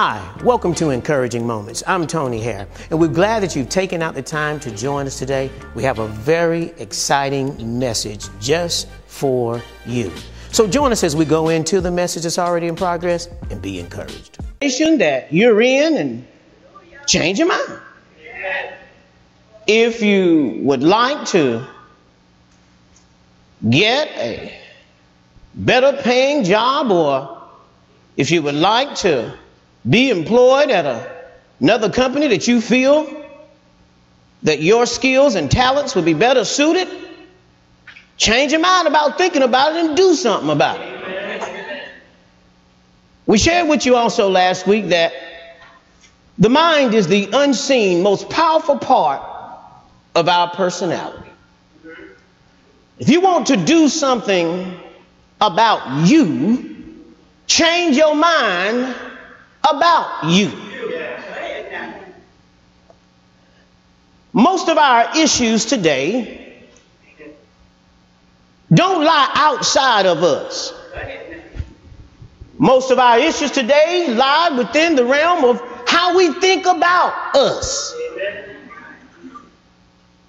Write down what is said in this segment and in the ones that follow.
Hi, welcome to Encouraging Moments. I'm Tony Haire, and we're glad that you've taken out the time to join us today. We have a very exciting message just for you. So join us as we go into the message that's already in progress and be encouraged. That you're in and change your mind. If you would like to get a better paying job or if you would like to be employed at a, another company that you feel that your skills and talents would be better suited, change your mind about thinking about it and do something about it. We shared with you also last week that the mind is the unseen, most powerful part of our personality. If you want to do something about you, change your mind about you. Most of our issues today don't lie outside of us. Most of our issues today lie within the realm of how we think about us.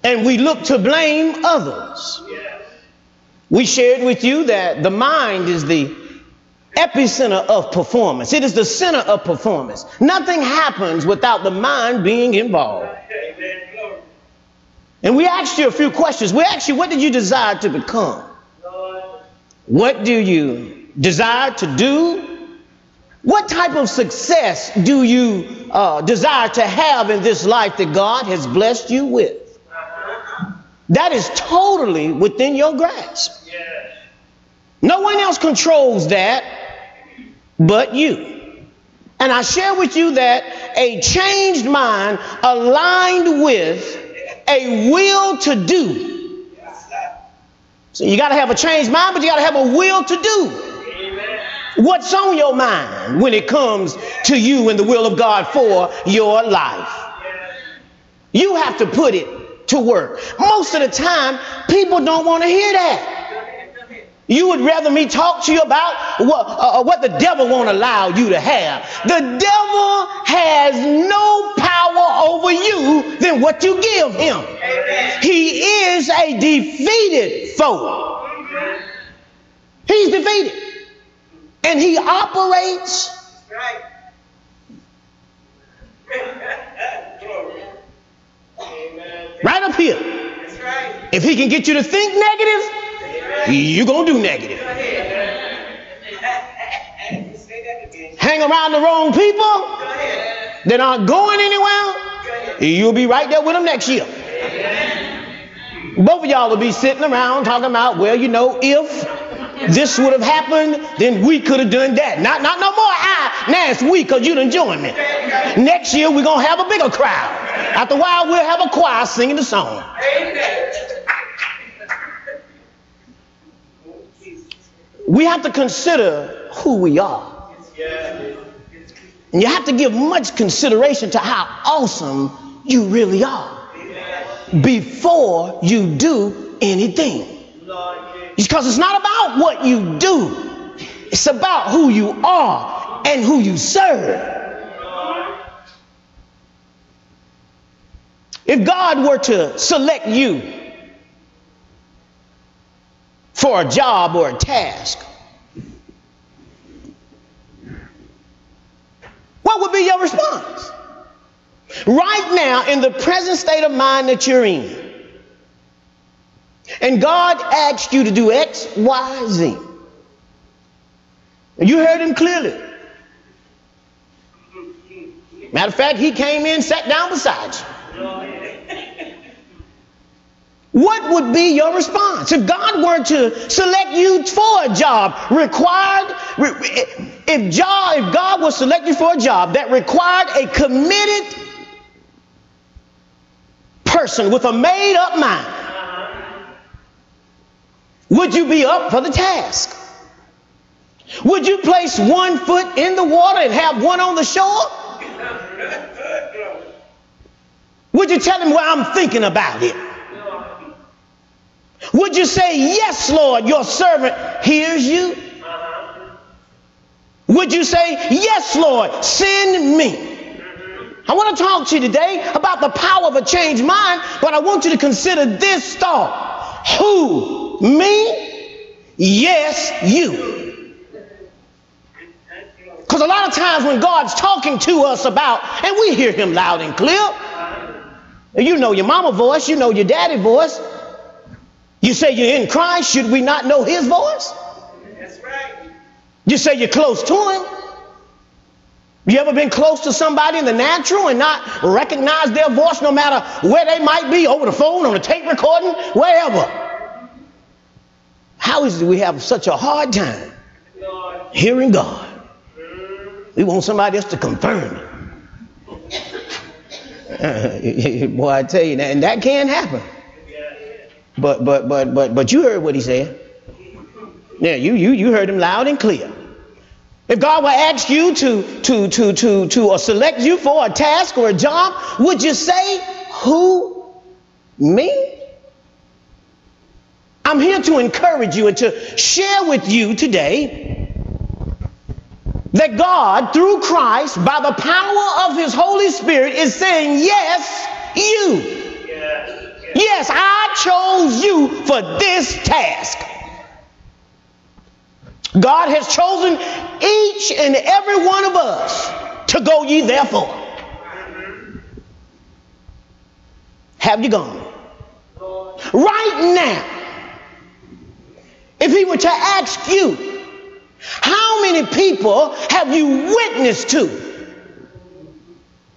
And we look to blame others. We shared with you that the mind is the epicenter of performance. It is the center of performance. Nothing happens without the mind being involved. And we asked you a few questions. We asked you, what did you desire to become? What do you desire to do? What type of success do you uh, desire to have in this life that God has blessed you with? That is totally within your grasp. No one else controls that but you. And I share with you that a changed mind aligned with a will to do. So you got to have a changed mind, but you got to have a will to do. What's on your mind when it comes to you and the will of God for your life? You have to put it to work. Most of the time, people don't want to hear that. You would rather me talk to you about what, uh, uh what the devil won't allow you to have. The devil has no power over you than what you give him. Amen. He is a defeated foe. He's defeated. And he operates right up here. If he can get you to think negative, you're going to do negative. Hang around the wrong people that aren't going anywhere, you'll be right there with them next year. Both of y'all will be sitting around talking about, well, you know, if this would have happened, then we could have done that. Not, not no more I, now it's we because you done joined me. Next year we're going to have a bigger crowd. After a while we'll have a choir singing the song. We have to consider who we are. And you have to give much consideration to how awesome you really are before you do anything. Because it's not about what you do, it's about who you are and who you serve. If God were to select you for a job or a task, what would be your response? Right now, in the present state of mind that you're in, and God asked you to do X, Y, Z. And you heard him clearly. Matter of fact, he came in, sat down beside you. What would be your response? If God were to select you for a job required, if, job, if God was select you for a job that required a committed person with a made up mind, would you be up for the task? Would you place one foot in the water and have one on the shore? Would you tell him, well, I'm thinking about it? Would you say, Yes, Lord, your servant hears you? Would you say, Yes, Lord, send me? I want to talk to you today about the power of a changed mind, but I want you to consider this thought. Who? Me? Yes, you. Because a lot of times when God's talking to us about, and we hear him loud and clear, you know your mama voice, you know your daddy voice. You say you're in Christ, should we not know his voice? That's right. You say you're close to him. You ever been close to somebody in the natural and not recognize their voice no matter where they might be, over the phone, on the tape recording, wherever? How is it we have such a hard time hearing God? We want somebody else to confirm it. Boy, I tell you, and that can happen. But but but but but you heard what he said. Yeah, you you you heard him loud and clear. If God will ask you to, to, to, to, to or select you for a task or a job, would you say, Who? Me? I'm here to encourage you and to share with you today that God, through Christ, by the power of His Holy Spirit, is saying, Yes, you. Yes, I chose you for this task. God has chosen each and every one of us to go ye therefore. Have you gone? Right now, if he were to ask you, how many people have you witnessed to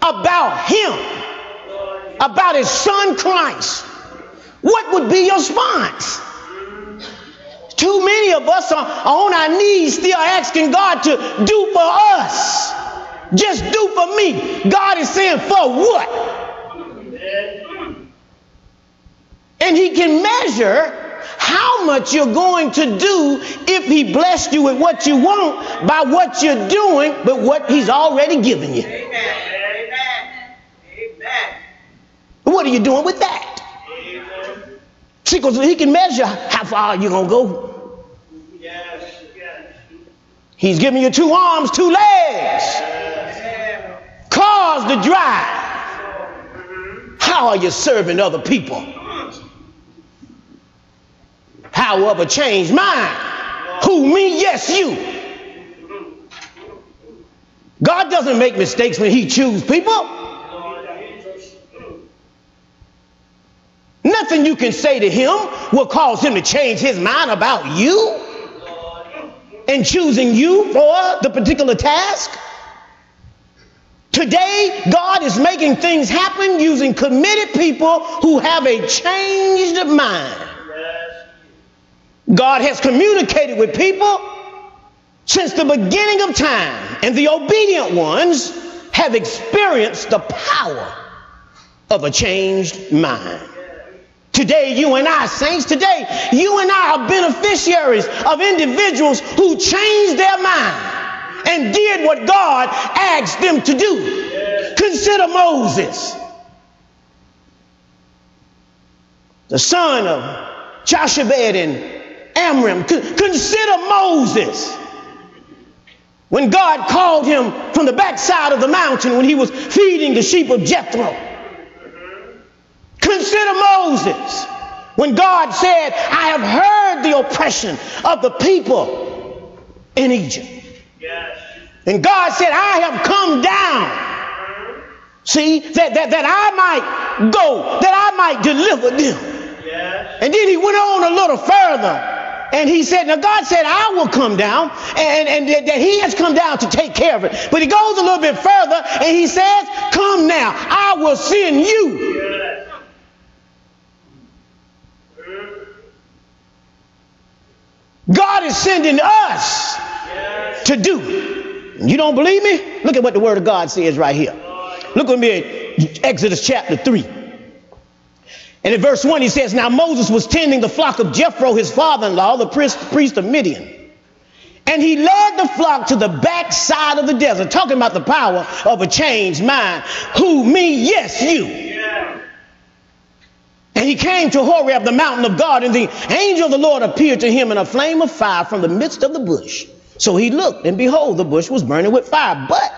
about him, about his son Christ? What would be your response? Too many of us are on our knees still asking God to do for us. Just do for me. God is saying, for what? And He can measure how much you're going to do if He blessed you with what you want by what you're doing, but what He's already given you. Amen. Amen. What are you doing with that? See, because he can measure how far you're going to go. Yes, yes. He's giving you two arms, two legs, yes. cars to drive. How are you serving other people? How of a changed? Who, me? Yes, you. God doesn't make mistakes when he chooses people. Nothing you can say to him will cause him to change his mind about you and choosing you for the particular task. Today, God is making things happen using committed people who have a changed mind. God has communicated with people since the beginning of time, and the obedient ones have experienced the power of a changed mind. Today, you and I, saints, today, you and I are beneficiaries of individuals who changed their mind and did what God asked them to do. Consider Moses, the son of Jochebed and Amram. Consider Moses. When God called him from the backside of the mountain when he was feeding the sheep of Jethro. Moses when God said, I have heard the oppression of the people in Egypt. Yes. And God said, I have come down. See, that, that, that I might go, that I might deliver them. Yes. And then he went on a little further. And he said, Now God said, I will come down, and, and that he has come down to take care of it. But he goes a little bit further and he says, Come now, I will send you. Yes. God is sending us to do. You don't believe me? Look at what the word of God says right here. Look with me at Exodus chapter 3. And in verse 1, he says, Now Moses was tending the flock of Jethro, his father in law, the priest, priest of Midian. And he led the flock to the backside of the desert, talking about the power of a changed mind. Who, me? Yes, you. And he came to Horeb, the mountain of God, and the angel of the Lord appeared to him in a flame of fire from the midst of the bush. So he looked, and behold, the bush was burning with fire, but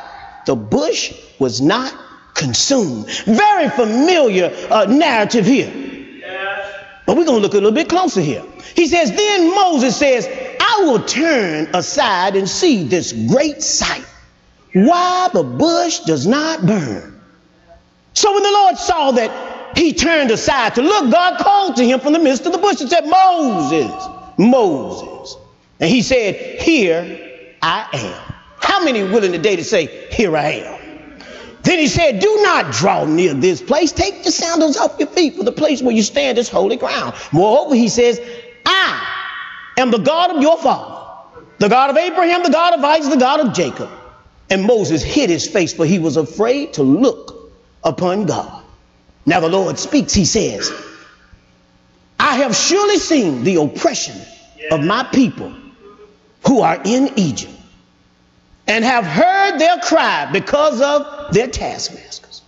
the bush was not consumed. Very familiar uh, narrative here. But we're going to look a little bit closer here. He says, Then Moses says, I will turn aside and see this great sight, why the bush does not burn. So when the Lord saw that he turned aside to look, God called to him from the midst of the bush and said, Moses, Moses. And he said, Here I am. How many willing today to say, Here I am? Then he said, Do not draw near this place. Take the sandals off your feet, for the place where you stand is holy ground. Moreover, he says, I am the God of your father, the God of Abraham, the God of Isaac, the God of Jacob. And Moses hid his face, for he was afraid to look upon God. Now the Lord speaks, he says, I have surely seen the oppression of my people who are in Egypt and have heard their cry because of their taskmasters.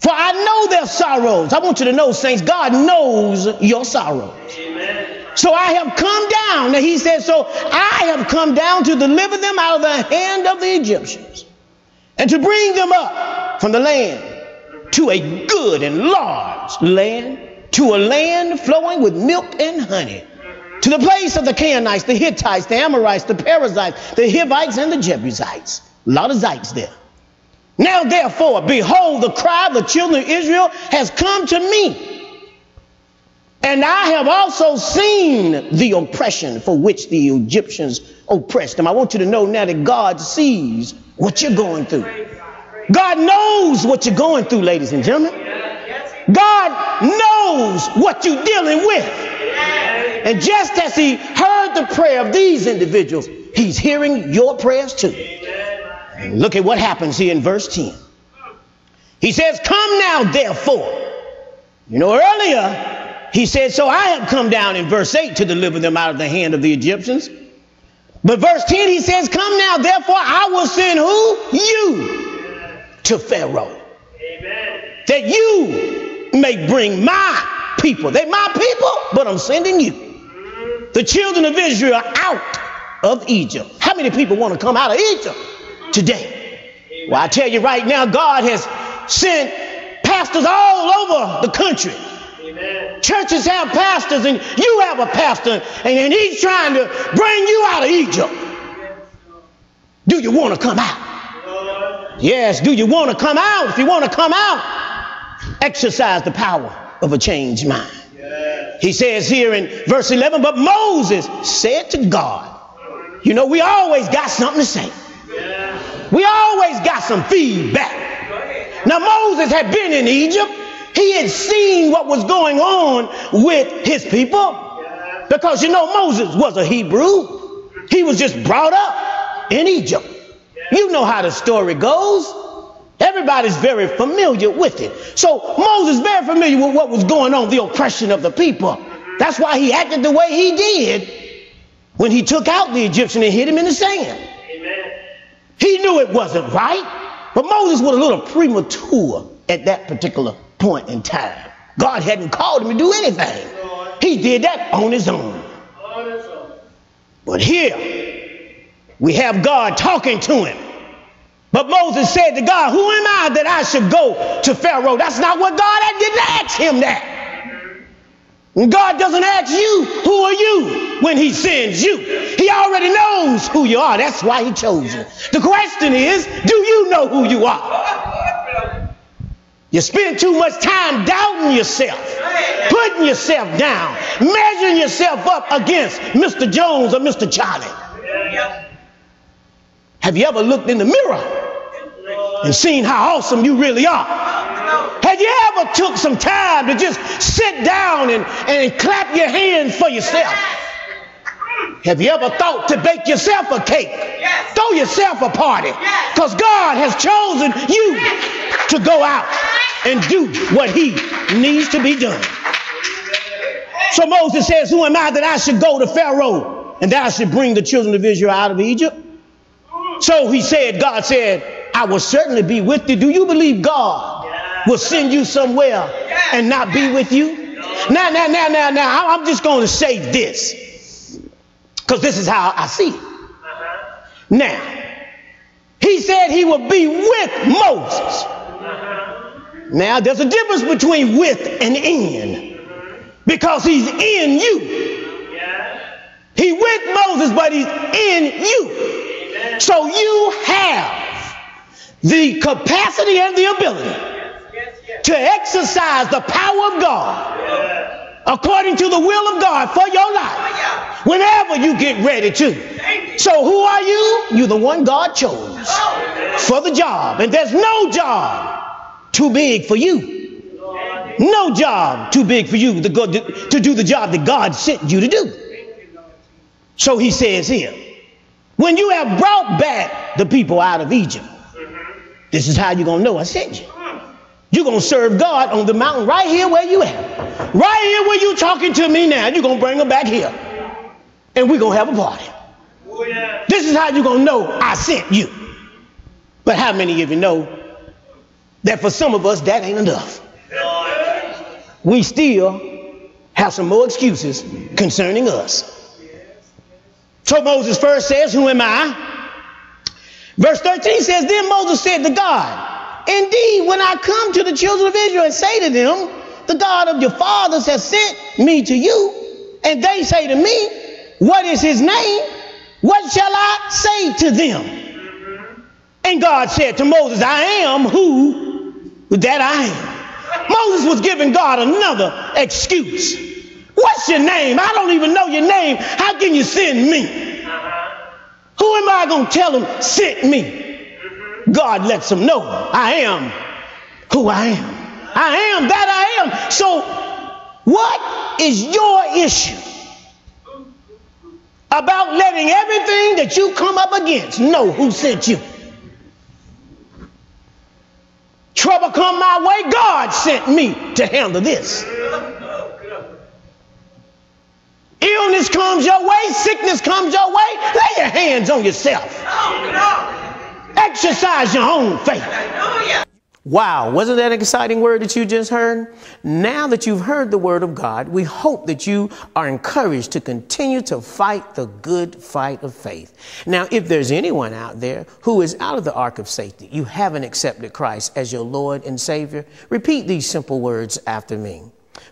For I know their sorrows. I want you to know, saints, God knows your sorrows. Amen. So I have come down. He said, So I have come down to deliver them out of the hand of the Egyptians and to bring them up from the land to a good and large land, to a land flowing with milk and honey to the place of the Canaanites, the Hittites, the Amorites, the Perizzites, the Hivites, and the Jebusites. A lot of Zites there. Now, therefore, behold, the cry of the children of Israel has come to me. And I have also seen the oppression for which the Egyptians oppressed them. I want you to know now that God sees what you're going through. God knows what you're going through, ladies and gentlemen. God knows what you're dealing with. And just as he heard the prayer of these individuals, he's hearing your prayers too. And look at what happens here in verse 10. He says, Come now, therefore. You know, earlier he said, So I have come down in verse 8 to deliver them out of the hand of the Egyptians. But verse 10 he says, Come now, therefore, I will send who? You to Pharaoh. Amen. That you may bring my people. They my people, but I'm sending you mm-hmm. the children of Israel out of Egypt. How many people want to come out of Egypt today? Well, I tell you right now, God has sent pastors all over the country. Amen. Churches have pastors, and you have a pastor, and, and he's trying to bring you out of Egypt. Do you want to come out? Yes, do you want to come out? If you want to come out, exercise the power of a changed mind. He says here in verse 11, but Moses said to God, you know, we always got something to say. We always got some feedback. Now, Moses had been in Egypt. He had seen what was going on with his people. Because, you know, Moses was a Hebrew. He was just brought up in Egypt. You know how the story goes. Everybody's very familiar with it. So Moses very familiar with what was going on, the oppression of the people. That's why he acted the way he did when he took out the Egyptian and hit him in the sand. Amen. He knew it wasn't right, but Moses was a little premature at that particular point in time. God hadn't called him to do anything. He did that on his own. But here we have God talking to him. But Moses said to God, Who am I that I should go to Pharaoh? That's not what God had didn't ask him that. And God doesn't ask you, Who are you? when he sends you. He already knows who you are. That's why he chose you. The question is, do you know who you are? You spend too much time doubting yourself, putting yourself down, measuring yourself up against Mr. Jones or Mr. Charlie. Have you ever looked in the mirror and seen how awesome you really are. Have you ever took some time to just sit down and, and clap your hands for yourself? Have you ever thought to bake yourself a cake? Yes. Throw yourself a party. Because yes. God has chosen you to go out and do what he needs to be done. So Moses says, Who am I that I should go to Pharaoh and that I should bring the children of Israel out of Egypt? So he said, God said, I will certainly be with you. Do you believe God will send you somewhere and not be with you? Now, now, now, now, now, I'm just going to say this because this is how I see it. Now, he said he would be with Moses. Now, there's a difference between with and in because he's in you. He with Moses, but he's in you. So you have the capacity and the ability to exercise the power of God according to the will of God for your life whenever you get ready to. So who are you? You're the one God chose for the job. And there's no job too big for you. No job too big for you to, go to, to do the job that God sent you to do. So he says here, when you have brought back the people out of Egypt, this is how you're going to know I sent you. You're going to serve God on the mountain right here where you at. Right here where you talking to me now. You're going to bring them back here. And we're going to have a party. This is how you're going to know I sent you. But how many of you know that for some of us that ain't enough? We still have some more excuses concerning us. So Moses first says, Who am I? Verse 13 says, Then Moses said to God, Indeed, when I come to the children of Israel and say to them, The God of your fathers has sent me to you, and they say to me, What is his name? What shall I say to them? And God said to Moses, I am who that I am. Moses was giving God another excuse. What's your name? I don't even know your name. How can you send me? Who am I going to tell him sent me? God lets him know I am who I am. I am that I am. So, what is your issue about letting everything that you come up against know who sent you? Trouble come my way, God sent me to handle this. Illness comes your way, sickness comes your way, lay your hands on yourself. Exercise your own faith. Wow, wasn't that an exciting word that you just heard? Now that you've heard the word of God, we hope that you are encouraged to continue to fight the good fight of faith. Now, if there's anyone out there who is out of the ark of safety, you haven't accepted Christ as your Lord and Savior, repeat these simple words after me.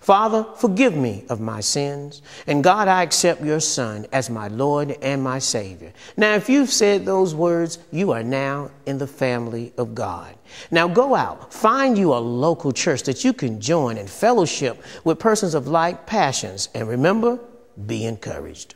Father, forgive me of my sins. And God, I accept your Son as my Lord and my Savior. Now, if you've said those words, you are now in the family of God. Now go out, find you a local church that you can join and fellowship with persons of like passions. And remember, be encouraged.